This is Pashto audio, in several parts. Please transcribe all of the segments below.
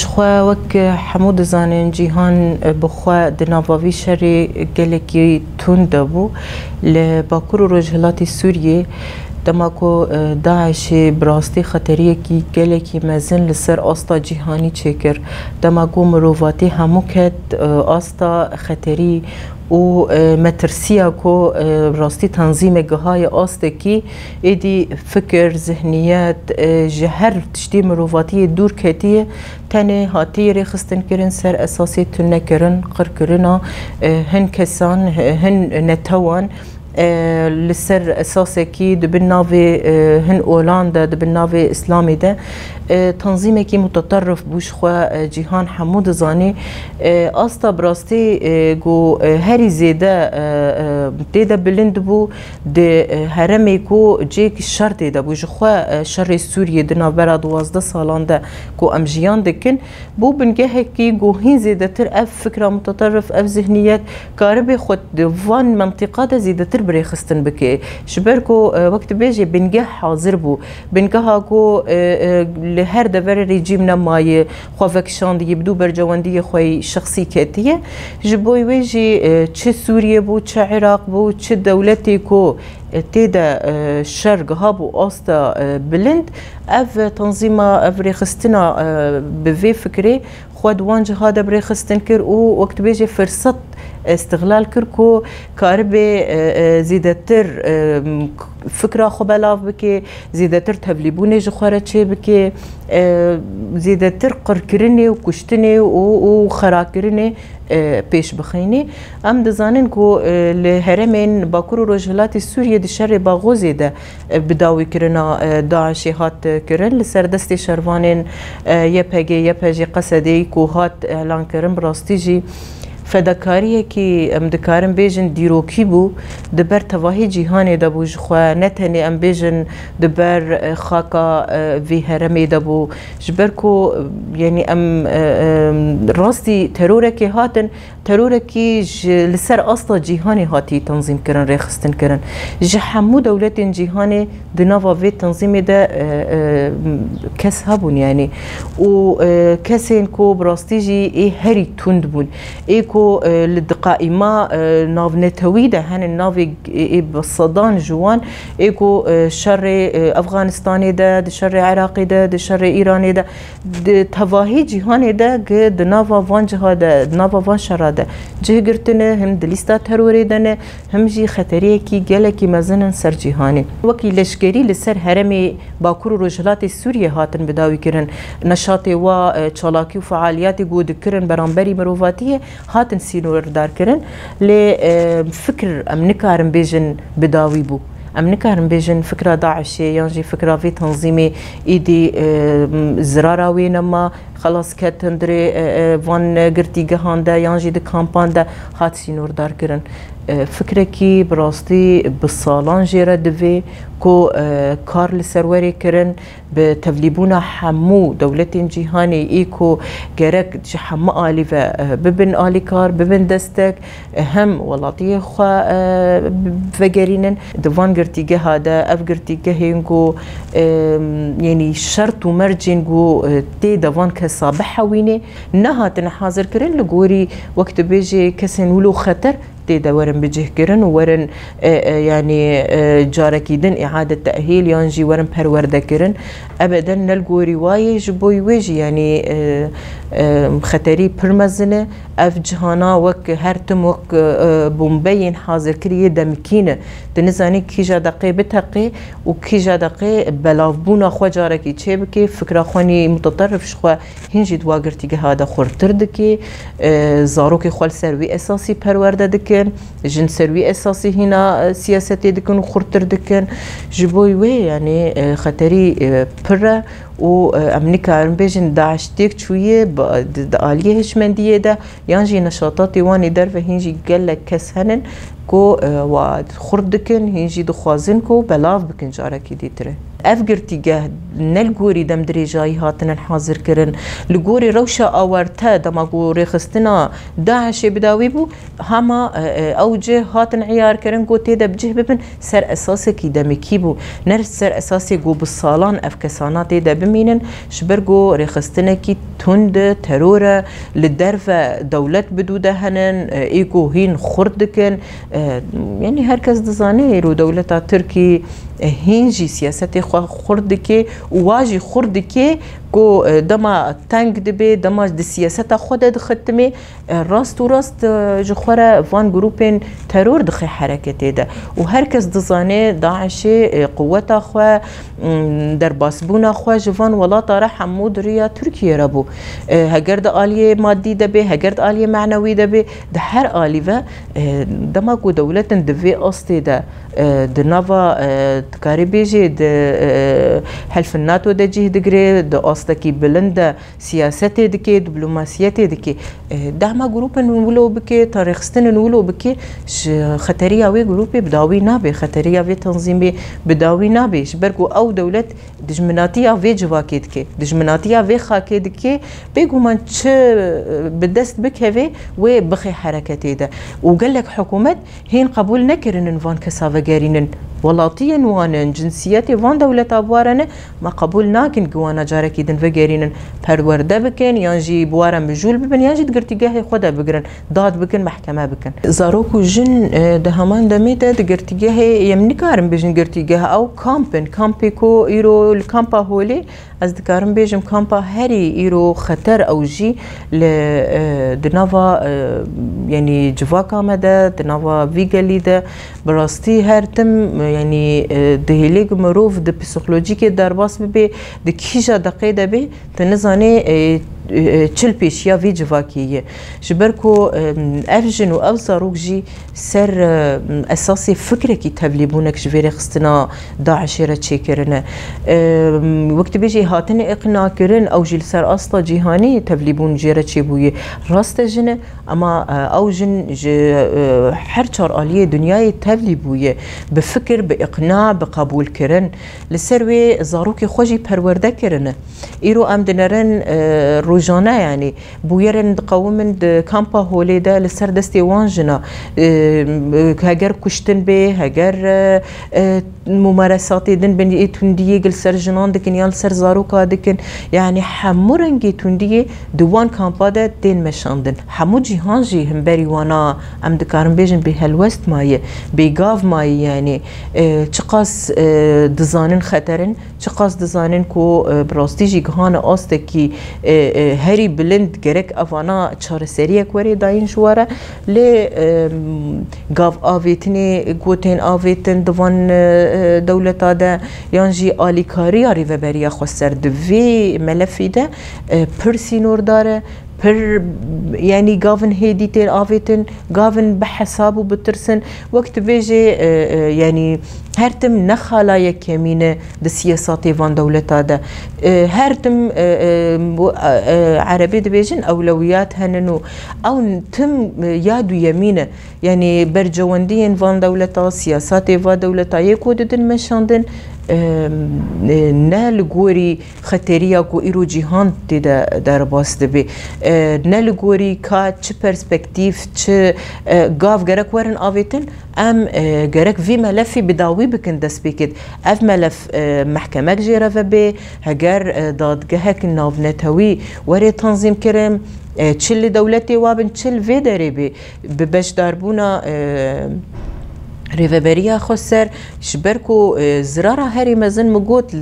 شخوا وەک هەموو دەزانێن جیهان بخوا دناواوی شەری گەلێکی تون دەبوو لە باکوور و ڕۆژهڵاتی سووریێ تمباکو داعش براستی خطری کی گله کی مزن لسر آستا اوستیٰ چکر چھکر مروواتی همو کت آستا خطری او مترسیا کو راستی تنظیم گهای آسته کی ایدی فکر ذهنیت جهر مروواتی یہ دور کتیه تنه هاتی ریخستن کرن سر اساسی تنه کرن قر کرن هن کسان هن نتوان لسر اساسکی دبن ناوی هن اولاندا دبن ناوی اسلامی ده تنظیم کی متطرف بوش خو جهان حمود زانی استا براستی گو هری زیده دیده بلند بو د هرمی کو جیک شر دیده بو خو شر سوریه د ناوبر 12 سالان ده کو امجیان دکن بو بنگه کی گو هین زیده تر اف فکر متطرف اف ذهنیت کارب خود وان منطقه ده زیده تر چبر بری خستن بکه شبر کو وقت بیجه بنگه حاضر بو بنگه کو لهر دور رژیم نمای خوافکشان دیگه بدو برجواندی خوی شخصی کتیه جبوی ویجی چه سوریه بو چه عراق بو چه دولتی کو تيدا شرق هابو اوستا بلند اف تنظيما اف ريخستنا بفي فكري خود وانج هذا بريخستن كر وقت بيجي فرصت استقلال کرد کو کار به زیده تر فکر خو بلاف بکه زیده تر تبلیبونه جخوره چه بکه زیده تر قرکرنه و کشتنه و خراکرنه پیش بخینی ام دزانن کو له هرمن باکور و رجولات سوریه د شر باغوزی ده بداوی کرنا داعش هات کرن لسر دست شروانن یپگی یپجی قصدی کو هات اعلان کرن براستیجی فداکاریه که ام دکارم بیژن دیروکی بو دبر تواهی جیهان دبو جخوا نتنه ام بیژن دبر خاکا وی هرمه دبو جبر کو یعنی ام راستی تروره که هاتن تروره که لسر اصلا جیهان هاتی تنظیم کرن ریخستن کرن جحمو دولت جیهان دناوا وی تنظیم ده کس هبون یعنی و کسین کو براستیجی ای هری تند بون ای كو للدقائي ما ناف نتويدة هن الناف بالصدان جوان ايكو شر افغانستاني دا د شر عراقي دا د شر ايراني دا د تواهي جهاني دا د نافا وان جها دا د نافا وان شر دا جه گرتنه هم د ليستا تروري دنه هم جي خطري كي گلكي مزنن سر جهاني وكي لشكري لسر هرمي باكور رجلات سوريا هاتن بداوي كرن نشاطي و چالاكي و فعالياتي گود كرن برانبري مروفاتيه هاتن سینور دار كرن لی اه، فکر ام نکارم بيجن بداوی بو ام نکارم بيجن فكرة داعشی يانجي فكرة في تنظيمي ايدي اه، زرارة وينما خلاص کت هندری وان گرتی گهان ده یان جی ده کامپان ده هات سینور دار کرن فکره کی براستی به سالان جیره دوی کو کار لسروری کرن به تفلیبون همو دولتین جیهانی ای کو گرک همه آلی و ببن آلی کار ببن دستک هم ولاتی خوا فگرینن دوان گرتیگه هادا اف گرتیگه هنگو یعنی شرط و مرجنگو تی دوان کس قصة بحوينة نها تنحاضر كرن لغوري وقت بيجي كسن ولو خطر تيدا ورن بجه كرن ورن آه، آه، يعني آه، جاركيدن إعادة تأهيل يانجي ورن بهر وردة كرن أبدا نلقو رواية جبوي ويجي يعني خطري برمزنه اف جهانا وك هرتم وك بومبين حاضر كريه دمكينه تنزاني كي جا دقي بتقي وكي جا دقي بلافبونا بونا جاركي چه بكي فكرا خوني متطرف شخوا هنجي دواغرتي هذا خورتر دكي زاروكي خوال سروي اساسي بهر وردة دكي دكن جن سروي اساسي هنا اه، سياساتي دكن وخرتر دكن جبوي وي يعني خطري برا و امريكا بيجن داعش تيك شويه بآلية هشمندية دا يانجي نشاطاتي واني در هنجي قال لك كس هنن كو اه، و خرد دكن هنجي دخوازن كو بلاف بكن جاركي ديتره افجر تجاه نلجوري دم دریجایی هاتنا الحاضر كرن لجوري روشة آورتا دم گوری خستنا داعش بداوی بو هما آه، آه، اوجه هاتن عيار كرن گو تيدا بجه ببن سر اساسي كي دمی کی بو نر سر اساسي قو بالصالان افكسانا تيدا بمينن بمینن شبر گو ریخستنا کی تند ترورة لدرف دولت بدودة هنن ایگو آه، هين خردكن يعني هركز دزاني رو ودولتا تركي هینجی سیاست خورد کې واجی خورد کې کو اه، دما تنگ دبی دما د سیاست خود د ختمه اه، راست و راست اه، جخوره وان گروپین ترور دخی حرکت ده و هر کس د دزانه داعش قوت خو در باسبونه خو جوان ولات را حمو دریا ترکیه ربو هگر د آلیه مادی ده به هگر د آلیه معنوی ده به د هر آلیوه دما کو دولت د وی اوسته ده د نوا تکاری بیجی د حلف ناتو د جهد گری د hastaki bilinda siyasetê dike diplomasiyetê dike dema grûpên wilo bike tarêxistinên wilo bike ji xeteriya wê grûpê bi dawî nabe xeteriya vê tanzîmê bi dawî nabe ji ber ku ew dewlet dijminatiya vê civakê dike dijminatiya vê xakê dike bêguman çi bi dest bikeve wê bixê hereketê de û gelek hikûmet hên qebûl nekirinin van kesa vegerînin وڵاتیان وانن جنسیەتی وان دولت بوارەنە ما قبول نکن ناکن جاره جارێکی دن بگەێنن پەروەەردە بکەن یانژی بوارە بجول ببن یانژیت گرتیگەهی خدا بگرن داد بکن محکمه بکن زاروکو جن دهمان دمیده دەمێتە دەگرتیگەهەیە یم نکارم بژن گرتیگەها ئەو کامپن کامپی کو ایرو کامپا هولی ez dikarim bêjim kampa herî îro xeter ew jî li di nava yanî civaka me de di nava vî gelî de bi rastî her tim yanî di hêlêk mirov di psîkolojîkê derbas bibe di kîja deqê de bê tu nizanî چل پیشیا وی جواکیه جبرکو افجن و او زاروک جی سر اساسی فکره کی تبلیبونک جویر خستنا داعشی را چی کرنه وقت بیجی هاتن اقنا کرن او جی سر اصلا جیهانی تبلیبون جیره چی بویه راست جنه اما أه، او جن أه، هر چار آلیه دنیای تبلیبویه به فکر به اقنا به کرن لسر وی زاروک خوشی پرورده کرنه ایرو ام دنرن أه، روز جانا يعني بويرن قومن كامبا هولي ده لسر دستي وان جنا هجر كشتن بي هجر ممارساتي دن بني توندية قل سر جنان دكن يال سر زاروكا دكن يعني حمورنجي توندية دوان كامبا ده دين مشاندن حمو جيهان جي هم بري وانا ام دكارن بيجن بهالوست مايه بيقاف مايه يعني چقاس دزانن خطرن چقاس دزانن کو براستي جي گهان آسته كي هەری بلند گەرەك ئەوانە چارەسەریەک وەرێ داین ژوارە لێ گاv ئاوێتنێ گotên avêtin divan dewleta de yan jî alîkariya rêveberiya xwe ser di vê melefî de pir sînordar e pir yanî gavin hêdî tê avêtin gavin bi hesab û bitirsin wek dibêjê yanî هر تم نخالای کمینه د سیاساتي وان دولتا ده هر تم عربي دبيجن اولويات هننو او تم ياد يمينه يعني برجوندين وان دولتا سياساتي وان دولتا يكو ددن مشاندن نه لګوري خطریا کو ایرو جهان د درباس دی نه لګوري کا چ پرسپکټیو چ گاف ګرک ورن اویتن ام ګرک وی ملفي بداوی وي بكن دا سبيكت اف ملف آه، محكمه جیره فبي هگر دادگاه که ناو نتاوي وري تنظيم كريم آه، تشل دولتي وابن تشل وی داره بی ببش داربونا آه، ريفابريا خسر شبركو زرارة هاري مازن مقوت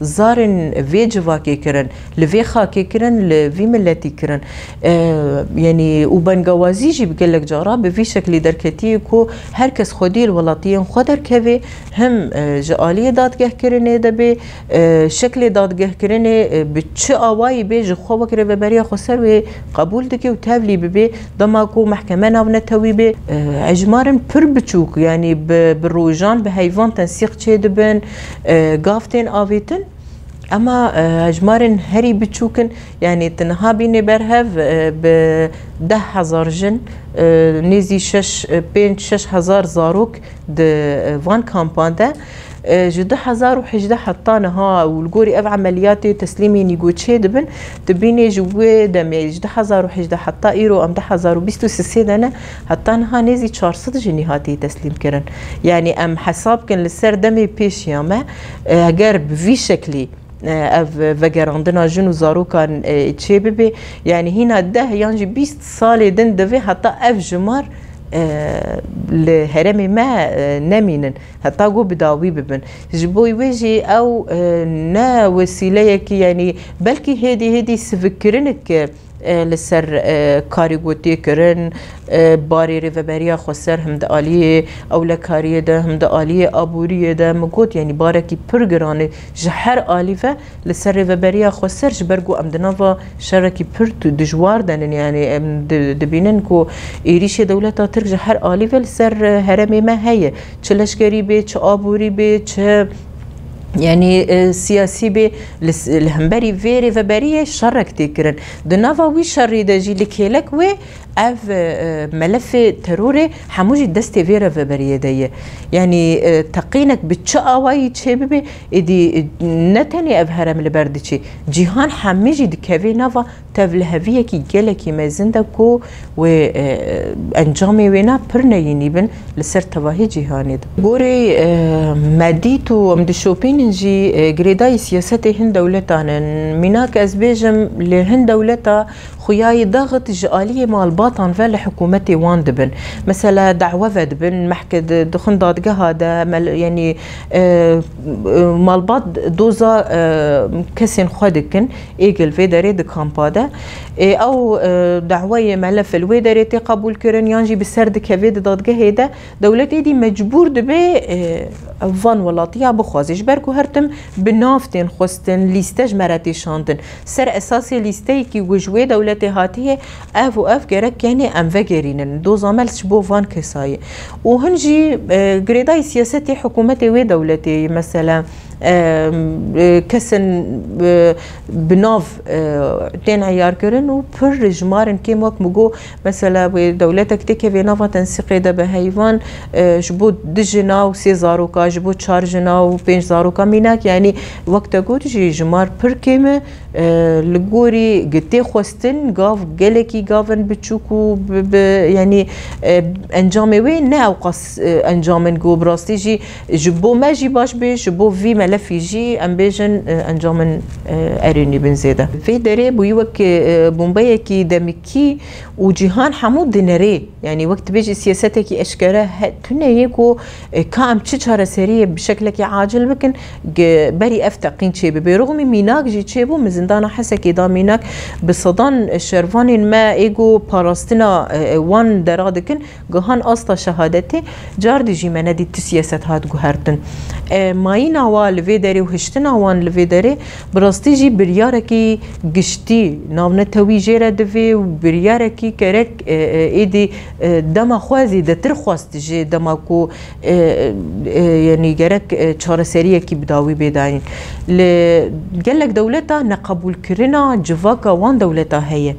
زارن في جفا كيكرن لفي خا كيكرن لفي ملاتي كرن آه يعني وبنغوازي جي بقلك جارا بفي شكل دركتي كو هركس خودي الولاطيين خدر كوي هم جالية دادگه كرنه دبي آه شكل دادگه كرنه بچه آواي بي جخوك ريفابريا خسر وي قبول دكي وتابلي ببي دماكو محكمة ناو نتوي بي آه عجمارن پر بچوك يعني یعنی بروژان به حیوان تنسیق چه دبن گافتین آویتن اما هجمارن هری بچوکن یعنی تنها بینه برهف به ده هزار جن نیزی شش پنج شش هزار زاروک د وان کامپانده حزار زار حطانا ها والجوري اف عملياتي تسليمي نيغوتشي دبن تبيني جوا دمي حزار زار حطا إيرو ام ده دها زار بيستو سيدنا هطانها نيزي 400 جنيه جنيهاتي تسليم كرن يعني ام حساب كان للسر دمي بيش ياما قرب في شكلي vegerandina jin û زارو çêbibe yani hîna deh yan jî bîst salê din divê heta ev ji mar آه، لهرامي ما آه، نامينا هطاقو بداوي ببن جبو يواجي او آه، نا وسيلة يعني بلكي هادي هادي سفكرنك لسر کاری گوتی کرن باری ریوبریا خسر هم د آلیه او لکاری ده هم د آلیه آبوریه ده مگوت یعنی بارکی پرگرانه جهر آلیفه لسر ریوبریا خسر جبرگو ام دنوا شرکی پر تو دجوار دنن یعنی دبینن کو ایریش دولتا ترک جهر آلیفه لسر هرمی ما هیه چه لشگری بی چه آبوری بی چه یعنی سیاسی به لهمبری ویری و بریه شرک تکرن دناوا وی شری دجی لکیلک و اف ملف ترور حموجي دست ویره و بریه دیه یعنی تقینک بچه آوایی چه ببه ایدی نتنی اف هرم لبردی چی جیهان حمیجی دکوی نوا تفل هفیه کی گلکی مزنده کو و انجامی وینا پرنه ینیبن لسر تواهی جیهانی ده گوری مدی تو امدشوپین نجي جريداي آه، سیاست هند دولتان مناك ازبيجم لهند دولتا خياي ضغط جالی مال باطن فال حكومتي واندبن مثلا دعوة دبن محكد دخن دادگاه دا مل يعني آه، آه، مال بات دوزا كسن خدكن ايجل في داري دكامبادا او دعوة ملف الويداري تقبول كرن يانجي بسرد كفيد دادگاه قهيدة دولتي دي مجبور دبي فان ولاطيا بخوازيش بركو کو هرتم بنافتین خوستن لیستج مراتی شاندن سر اساسی لیسته کی وجوه دولت هاتیه اف و اف گرک یعنی ام وگرینن دو زامل شبو وان کسایه و هنجی گریدای سیاستی حکومت و دولتی مثلا آه، كسن آه، بنوف تين آه، عيار كرن وبر جمار ان كيم وك مجو مثلا دولتك تكي في نوفا تنسيق ده بهيفان جبو دجنا وسي زاروكا جبو تشار جنا وبنج زاروكا ميناك يعني وقت اقول جي جمار بر كيم لغوري قتي خوستن غاف غلكي غافن بچوكو يعني انجامي وين ناو قص انجامن جو براستي جي جبو ما جي باش بي جبو في يجي LFIG ambition آه، آه، اريني بن benzeda في دري بيوك آه، بومباي كي دمكي وجيهان حمود دنري يعني وقت بيجي سياساتك اشكرا تنيكو كام تشاره سريه بشكلك عاجل لكن بري افتقين تشيبي برغم ميناك جي تشيبو من زندان حسك دا ميناك بصدان شرفان ما ايجو باراستنا وان درادكن جهان اصلا شهادتي جاردي جي مندي تسياسات هات جهرتن ماينا والو لوی دری و هشتنا وان لوی دری براستی جی بریارکی گشتی ناونه توی جیره دوی و بریارکی کرک ایدی دما خوازی دتر خواست جی دما کو یعنی گرک چاره سریه کی بداوی بداین ل گلک دولتا نقبول کرنا جواکا وان دولتا هیه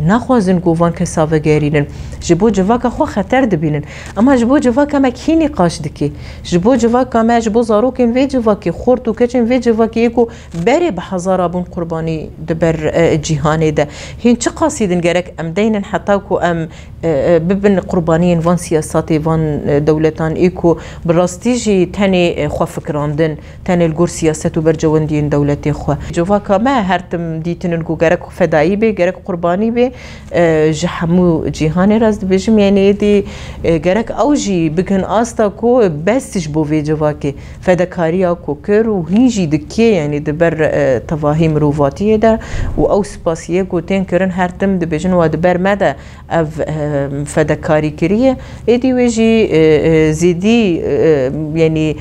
ناخوازن گووان کەساوە گەریرن ji bo civaka xwe xeter dibînin Ema ji bo civaka me kînî qaş dikî ji bo civaka me ji bo zarokên vê civakî xort û keçin vê civakiyê ku berê bi hezara bûn qurbanî diber cîhanê de hên çi qasî din gerek em deynin heta ku em bibin qurbaniyên van siyasatê van dewletan ê ku bi rastî jî tenê xwe fikirandin tenê gur siyaset û bercewendiyên dewletê xwe civaka me her tim dîtinin ku gerek fedayî bê gerek qurbanî bê ji hemû cîhanê re ez dibêjim yenê dê gerek ew jî bikin asta ku bes ji bo vê civakê fedekariya ku kir û hîn jî dike yenê di ber tevahî mirovatiyê de û ew spasiye ku tên kirin her tim dibêjin wa di ber me de ev fedekarî kiriye êdî wê jî zêdî yenî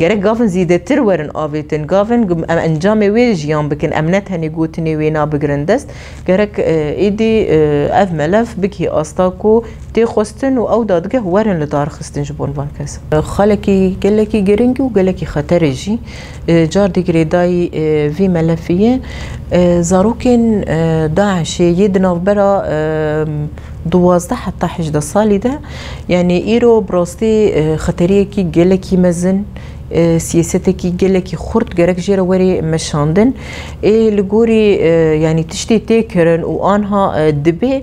گەرە گاافن زیدەتر وەرن ئاوێتن گاافن ئەنجامێ وێ ژیان بکن ئەم نەت هەنێ گوتنێ وێ نابگرن دەست گەرەک ئیدی ئەف مەلەف بکی ئاستاک و تێخواستن و ئەو دادگە وەرن لە دارخستن ji بۆن بان کەس خەڵکی گەلێکی گرنگ و گەلێکی خەتەرێژی جار دیگرێدایی وی مەلەفیە زارۆکên daişê yê di navbera eh, دوازده حتی هجده سالی ده یعنی ایرو براستی اه، خطریه که گله مزن اه، سیاسته کی گله کی خورد گرک جیره وری مشاندن ای لگوری اه، یعنی تشتی تی کرن و آنها دبه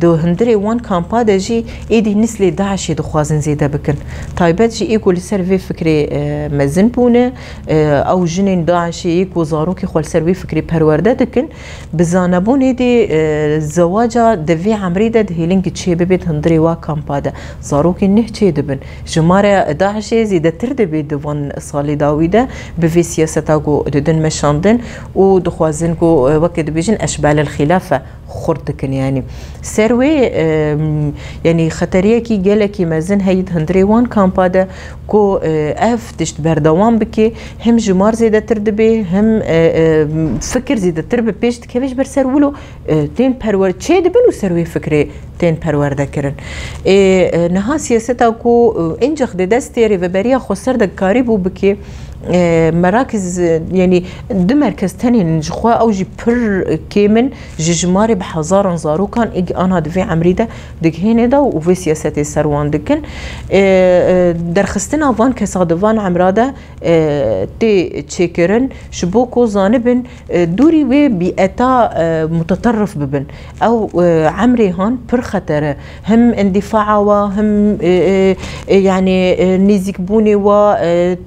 دو هندري وان كامبا دجي ايدي نسلي داعش دخوازن زيدا بكن تايبات جي ايكو لسرفي فكري مزن بونه او جنين داعش ايكو زاروكي خوال سرفي فكري پرورده دكن بزانبون ايدي زواجا دفي عمري دا دهيلنك چه ببيت هندري وا كامبا دا زاروكي نه چه دبن جمارة داعش زيدا تر دبيت دوان صالي داوي دا بفي سياستا گو ددن مشاندن و دخوازن گو وقت بيجن اشبال الخلافة خوردکن یعنی سروی یعنی خطریه کی گله کی مزن هید هندریوان کامپا ده کو اف تشت بردوام بکی هم جمار زیده تر دبی هم فکر زیده تر به پیش دکوش بر سرولو تین پرور چه دبنو سروی فکری تین پرورده کرن نها سیاستا کو انجخ ده دستیری و بریا خسر ده کاری بو بکی مراكز يعني دو مركز تاني نجخوا او جي بر كيمن جي جماري بحزار نزارو كان اج انا دفي عمري ده دك هنا ده وفي سياسات السروان دكن آه، آه، درخستنا فان كساد فان عمرا ده آه، تي تشيكرن شبوكو زانبن دوري وي بيئتا متطرف ببن او عمري هون بر خطر هم اندفاع وهم يعني نيزيك بوني و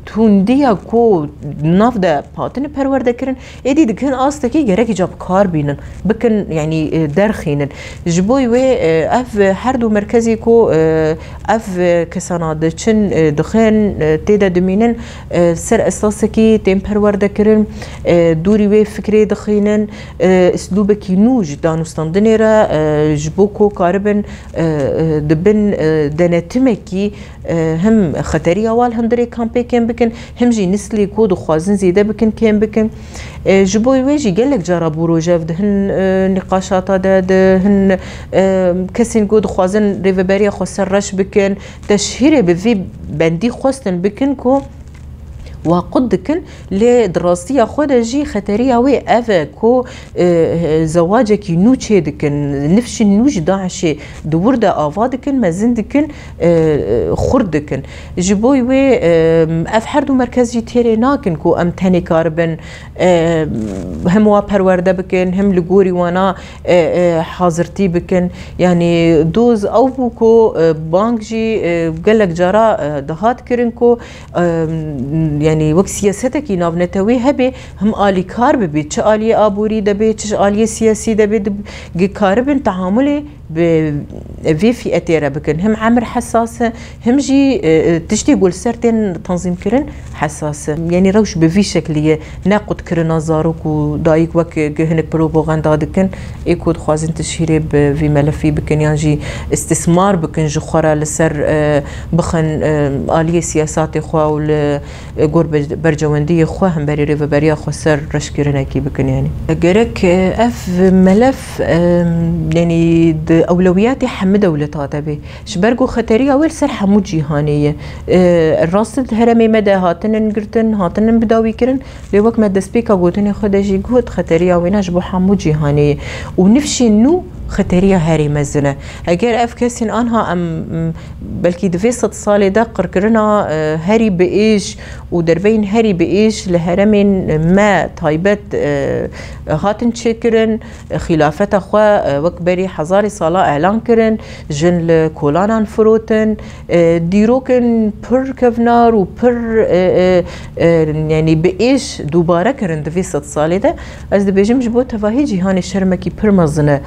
تونديا ku nav de patin perwerdekirin êdî dikin astekî gerekî cebkar bînin bikin yanî derxînin ji bo wê ev her du merkezî ku ev kesana diçin dixên têde dimînin ser estasekî tên perwerdekirin dûrî wê fikrê dixînin slûbekî nû ji danûstandinê re ji bo ku karibin dibin denetimekî him xeteriya wal hindirê kampêkên bikin him jî نسلی کۆ دخوازن زیدە بکن کێم بکن ji bo wê jî gelek cara bû rojev di hin niqaşata de di hin kesên got dixwazin rêveberiya xwe ser reş bikin te şîrê bi vê bendî xwestin bikin ku وقدكن لدراسية خرجي خطرية وي أفا آه، زواجك نوشي دكن نفش نوش داعشي دور دا افادكن ما زندكن آه، آه، خردكن جبوي وي أف هردو مركز جي تيري ناكن كو أم تاني كاربن هم وا پرورده بكن هم لغوري وانا حاضرتي بكن يعني دوز أو بوكو بانجي جي قلق جارا دهات كرنكو يعني یعنی وەک سیەسەتێکی کی ناونێتەوەی هەبێ هەم عالی کار ببیت چه عالی ئابووری دەبێت چش عالی سیاسی دەبێت کارە بن تەحاملێ في في اتيرا بكن هم عمر حساس هم جي آه، تشتي يقول سرتين تنظيم كرن حساس يعني روش بفي شكلية ناقد كرنا زاروك ودايك وك هنك بروبوغندا دكن ايكود دخوازن تشهيري بفي ملفي بكن يعني جي استثمار بكن جو خورا لسر آه، بخن آه، آلية سياسات خوا ول قرب برجواندية خوا هم بري ريفا بريا خوا سر رش كرنا كي بكن يعني جرك اف ملف يعني اولوياتي حمد دولتا تبي شبرغو خطري اول سر حمو جيهانيه الراست أه، هرمي مدى هاتن انگرتن هاتن بداوي كرن لوك مدى ما دسبيكا خدجي گوت خطري اويناش بو حمو جهانيه ونفشي نو خطريه هاري مزنه اگر اف کسین آنها ام بلکی دوی ست سال ده قرقرنا هاري اه، بئیش و دروین هاري بئیش لهرمین ما تایبت اه، هاتن چکرن خلافت خوا اه، وکبری حزار سالا اعلان کرن جن کولانان فروتن دیروکن پر کفنار و پر یعنی بئیش دوباره کرن دوی ست سال ده از دبیجم جبو تواهی جهان شرمکی پر مزنه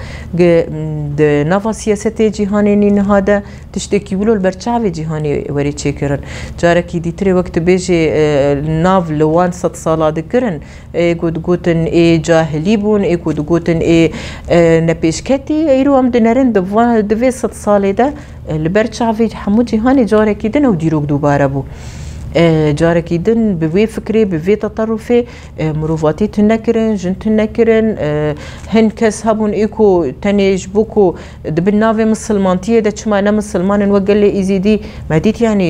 د نوا سیاست جهانی نهاده تشتکی ولو البرچاو جهانی وری چیکرن جاره کی دیتره وقت بیجه ناو لوان صد سالا دکرن ای گود گوتن ای جاهلی بون ای گود گوتن ای نپیشکتی ایرو ام دنرن دوی صد ساله ده البرچاو حمو جهانی جاره کی دن و دیروک دوباره بو آه، جارك يدن بوي فكري بوي تطرفي آه، مروفاتي تنكرن جن تنكرن آه، هن كس هبون ايكو تنيج بوكو دبن نافي مسلمان تيه دا چما انا مسلمان وقال لي ازيدي ما ديت يعني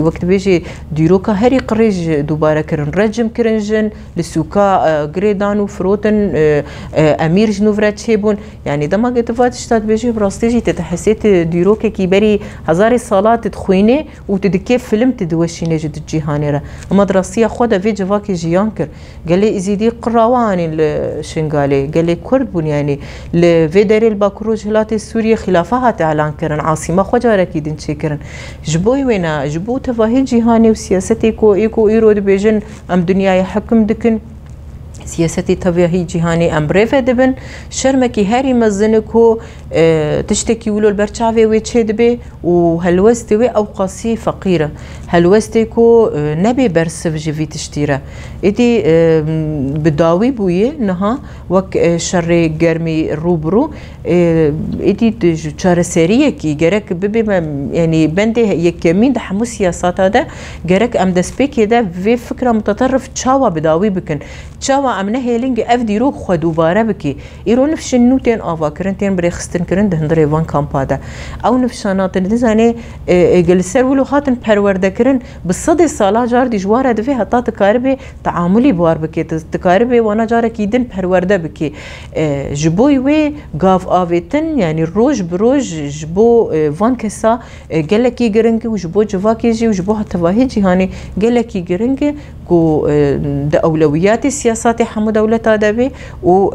وقت بيجي ديروكا هري قريج دوبارا كرن رجم كرن جن لسوكا قريدان وفروتن امير جنوفرات شيبون يعني دما قد فاتش تات بيجي براستيجي تتحسيت ديروكا كي بري هزاري صالات تخويني وتدكيف فيلم تد دوشي نجد الجهاني را مدرسية خدا في جواكي جيانكر كر قال لي إزيدي قراواني الشنغالي قال لي كرد بون يعني لفيدري الباكروج هلات السورية خلافة هات إعلان كرن عاصمة خجارة كيدن شكرن جبوي وينا جبو تفاهي جيهاني وسياستي كو إيكو إيرود بيجن أم دنيا يحكم دكن شرمكي هاري مزنكو ئەمرێفە دەبن شەرمەکی هەری مەزنک و تشتێکی ولۆ بەرچاوێ وێ چێ دەبێ و هەلوەستی وێ ئەو قاسی فەقیرە هەلوەستێک اه، و نەبێ بەرسڤژیوی تشتیرە ئیدی اه، بداوی بوویە نەها وەک اه، شەڕێ گەرمی ڕوبڕوو ئیدی چارەسەریەکی گەرەك ببێ ینی بەندێ یەکەمین دە هەموو سیاساتادا گەرەك ئەم دەستپێکێدا وێ فکرە متتەڕف چاوە بداوی بکن چاوە ئەم نەهەیە لنگگە ئەف دیرۆک خوا دووبارە بکە ئیرۆ نفشن نووتێن ئاواکردن تێن برێخستنکردن دەهندڕێوان کامپادا ئەو نفشاناتن دەزانێ گەلسەر ولو هاتن پەروەردەکردن بە سەدی سالا جار دیژوارە دەبێ هەتا تکاربێ تعاملی بوار بکێت تکاربێ وانا جارێکی دن پەروەەردە بکێ ji bo wê gav avêtin yanî roj bi roj ji bo van kesa gelekî giring û ji bo civakê jî û ji bo hetevahê cîhanê gelekî giring ku de ewlewiyatê siyasatê تي حمودولتا دبي و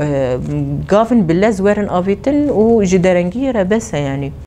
جافن آه، بالله زوارن افيتن وجدرنجيرة بس يعني